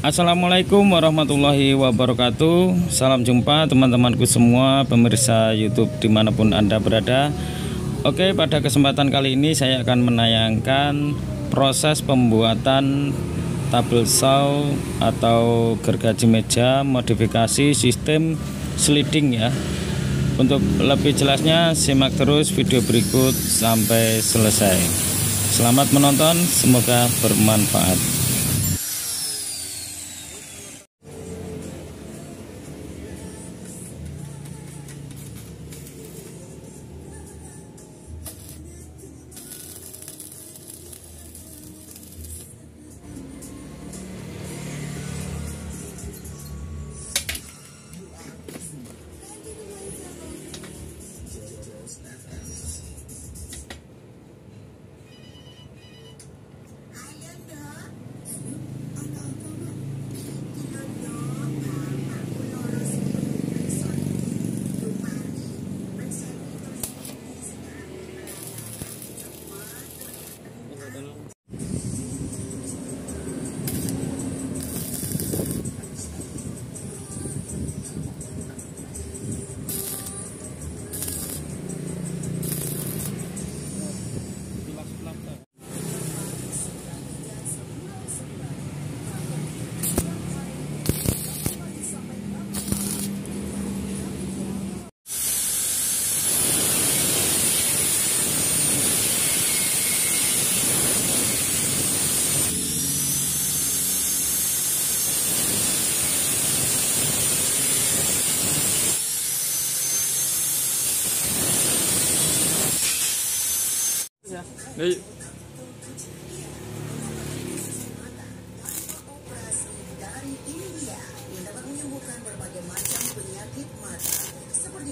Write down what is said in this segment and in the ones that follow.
Assalamualaikum warahmatullahi wabarakatuh. Salam jumpa teman-temanku semua Pemirsa youtube di mana pun anda berada. Oke pada kesempatan kali ini saya akan menayangkan Proses pembuatan tabel saw Atau gergaji meja Modifikasi sistem sliding ya. Untuk lebih jelasnya simak terus video berikut sampai selesai. Selamat menonton semoga bermanfaat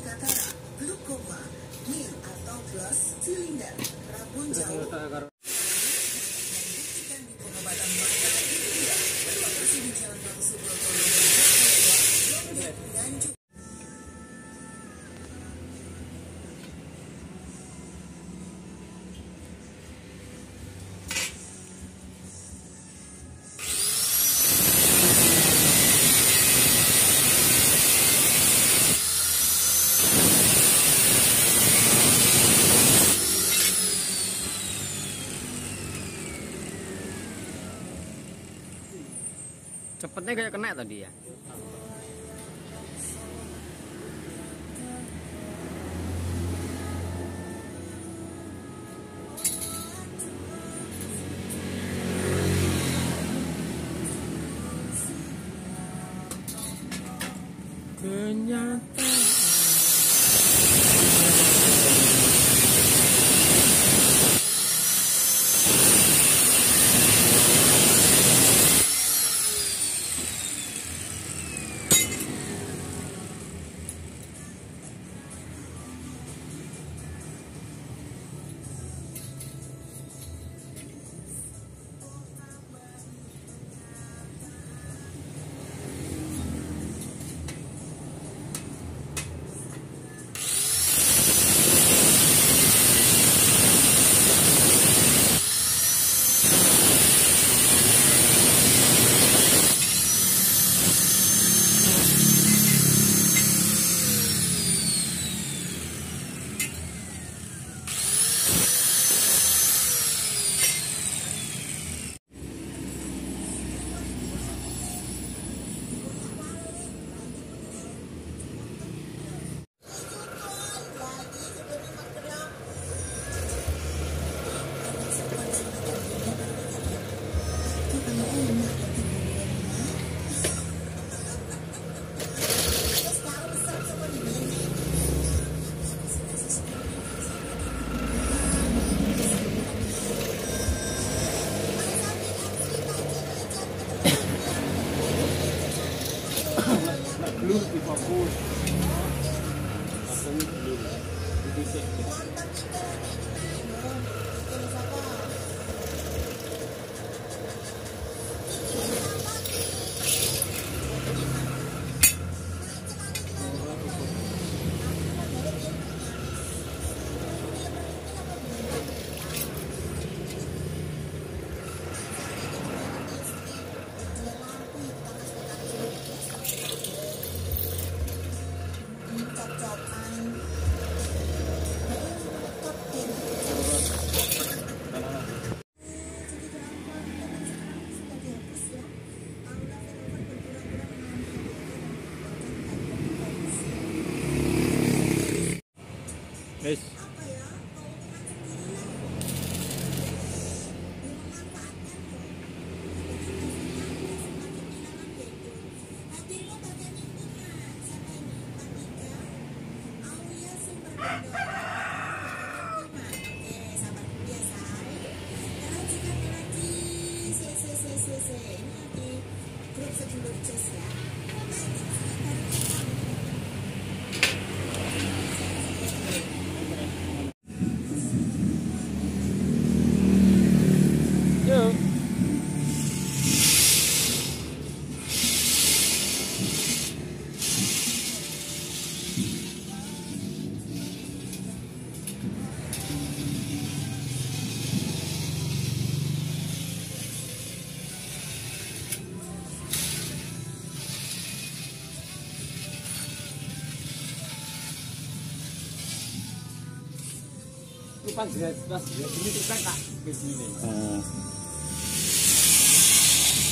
katarak, glaukoma, mil atau plus silinder, rabun jauh, Cepetnya kayak kena tadi ya. Kenyataan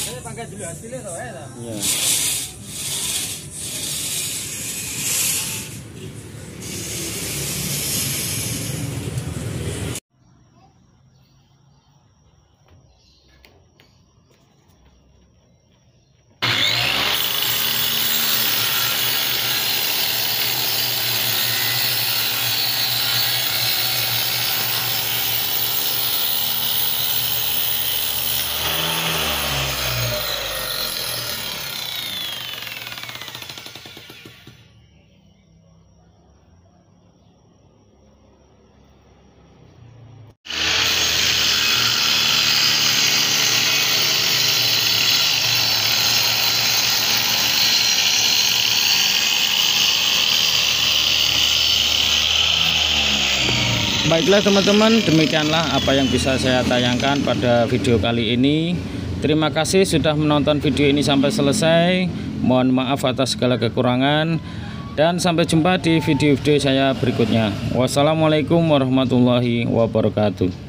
ini pangkat dulu hasilnya tuh ya. iya. Baiklah teman-teman, demikianlah apa yang bisa saya tayangkan pada video kali ini. Terima kasih sudah menonton video ini sampai selesai. Mohon maaf atas segala kekurangan dan sampai jumpa di video-video saya berikutnya. Wassalamualaikum warahmatullahi wabarakatuh.